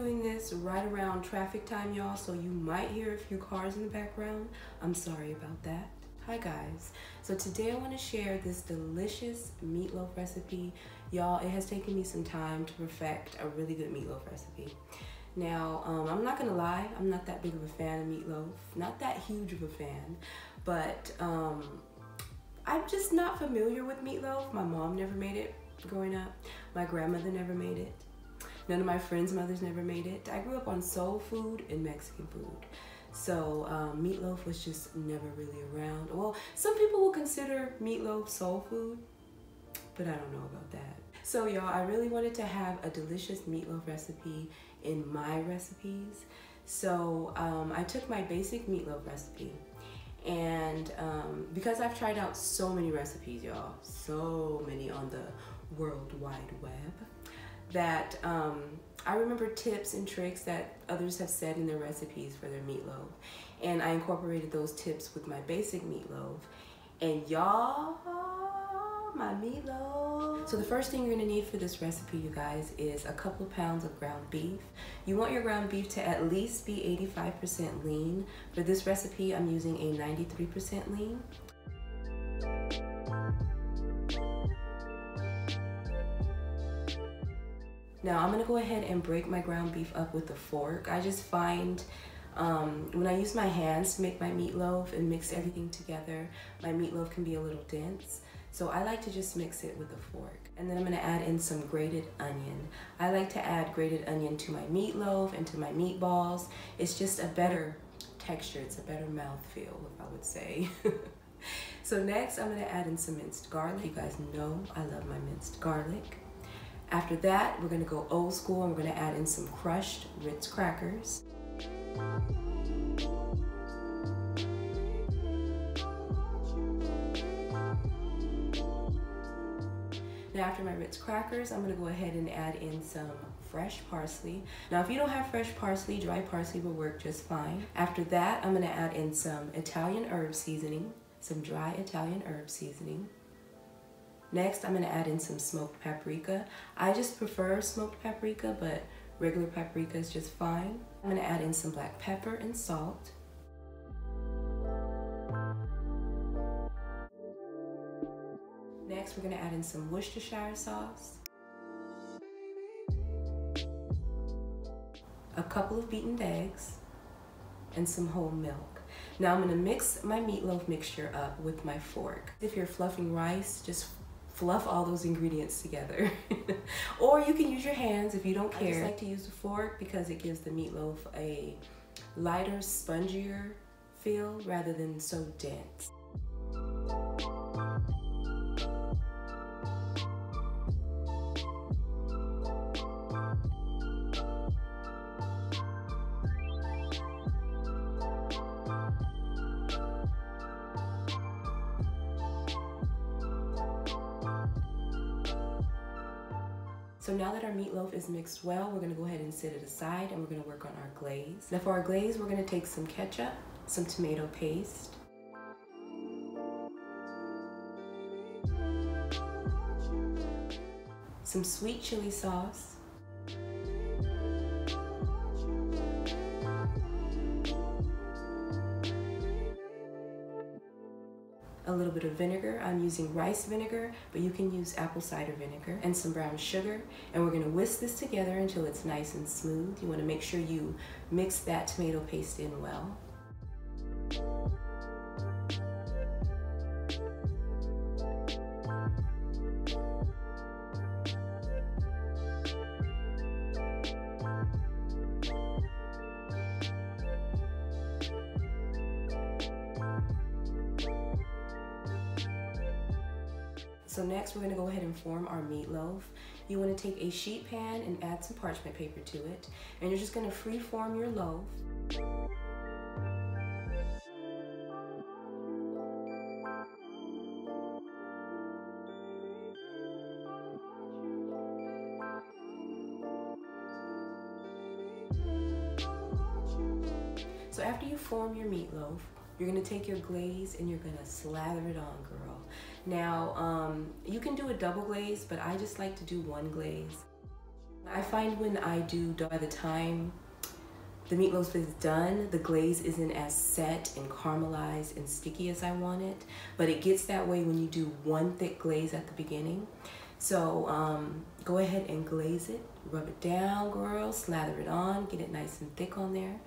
doing this right around traffic time, y'all, so you might hear a few cars in the background. I'm sorry about that. Hi guys. So today I want to share this delicious meatloaf recipe. Y'all, it has taken me some time to perfect a really good meatloaf recipe. Now, um, I'm not gonna lie, I'm not that big of a fan of meatloaf. Not that huge of a fan, but um, I'm just not familiar with meatloaf. My mom never made it growing up. My grandmother never made it. None of my friends' mothers never made it. I grew up on soul food and Mexican food. So um, meatloaf was just never really around. Well, some people will consider meatloaf soul food, but I don't know about that. So y'all, I really wanted to have a delicious meatloaf recipe in my recipes. So um, I took my basic meatloaf recipe and um, because I've tried out so many recipes, y'all, so many on the World Wide Web, that um, I remember tips and tricks that others have said in their recipes for their meatloaf. And I incorporated those tips with my basic meatloaf. And y'all, my meatloaf. So the first thing you're gonna need for this recipe, you guys, is a couple pounds of ground beef. You want your ground beef to at least be 85% lean. For this recipe, I'm using a 93% lean. Now I'm gonna go ahead and break my ground beef up with a fork. I just find um, when I use my hands to make my meatloaf and mix everything together, my meatloaf can be a little dense. So I like to just mix it with a fork. And then I'm gonna add in some grated onion. I like to add grated onion to my meatloaf and to my meatballs. It's just a better texture, it's a better mouthfeel, if I would say. so next I'm gonna add in some minced garlic. You guys know I love my minced garlic. After that, we're gonna go old school and we're gonna add in some crushed Ritz crackers. Now after my Ritz crackers, I'm gonna go ahead and add in some fresh parsley. Now if you don't have fresh parsley, dry parsley will work just fine. After that, I'm gonna add in some Italian herb seasoning, some dry Italian herb seasoning. Next, I'm gonna add in some smoked paprika. I just prefer smoked paprika, but regular paprika is just fine. I'm gonna add in some black pepper and salt. Next, we're gonna add in some Worcestershire sauce. A couple of beaten eggs and some whole milk. Now I'm gonna mix my meatloaf mixture up with my fork. If you're fluffing rice, just fluff all those ingredients together. or you can use your hands if you don't care. I just like to use a fork because it gives the meatloaf a lighter, spongier feel rather than so dense. So now that our meatloaf is mixed well, we're gonna go ahead and set it aside and we're gonna work on our glaze. Now for our glaze, we're gonna take some ketchup, some tomato paste, some sweet chili sauce, vinegar. I'm using rice vinegar, but you can use apple cider vinegar and some brown sugar. And we're gonna whisk this together until it's nice and smooth. You wanna make sure you mix that tomato paste in well. So next we're gonna go ahead and form our meatloaf. You wanna take a sheet pan and add some parchment paper to it. And you're just gonna free form your loaf. So after you form your meatloaf, you're gonna take your glaze and you're gonna slather it on, girl. Now, um, you can do a double glaze, but I just like to do one glaze. I find when I do by the time the meatloaf is done, the glaze isn't as set and caramelized and sticky as I want it, but it gets that way when you do one thick glaze at the beginning. So um, go ahead and glaze it, rub it down, girl, slather it on, get it nice and thick on there.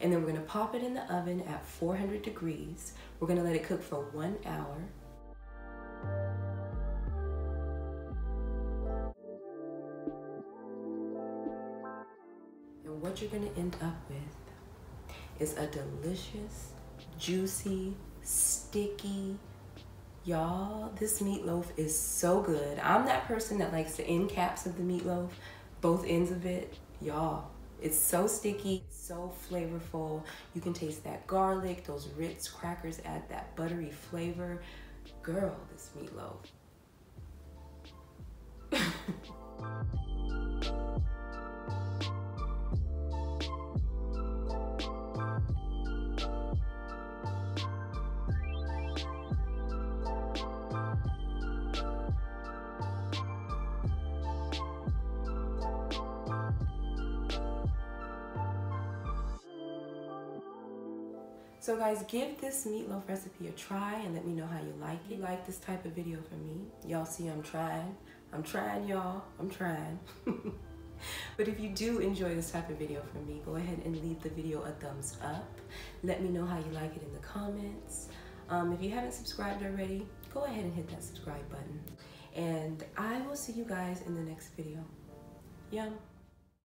And then we're gonna pop it in the oven at 400 degrees. We're gonna let it cook for one hour. And what you're gonna end up with is a delicious, juicy, sticky, y'all, this meatloaf is so good. I'm that person that likes the end caps of the meatloaf, both ends of it. Y'all, it's so sticky, so flavorful. You can taste that garlic, those Ritz crackers add that buttery flavor. Girl, this meatloaf. So guys, give this meatloaf recipe a try and let me know how you like it. You like this type of video from me? Y'all see I'm trying. I'm trying, y'all. I'm trying. but if you do enjoy this type of video from me, go ahead and leave the video a thumbs up. Let me know how you like it in the comments. Um, if you haven't subscribed already, go ahead and hit that subscribe button. And I will see you guys in the next video. Yum.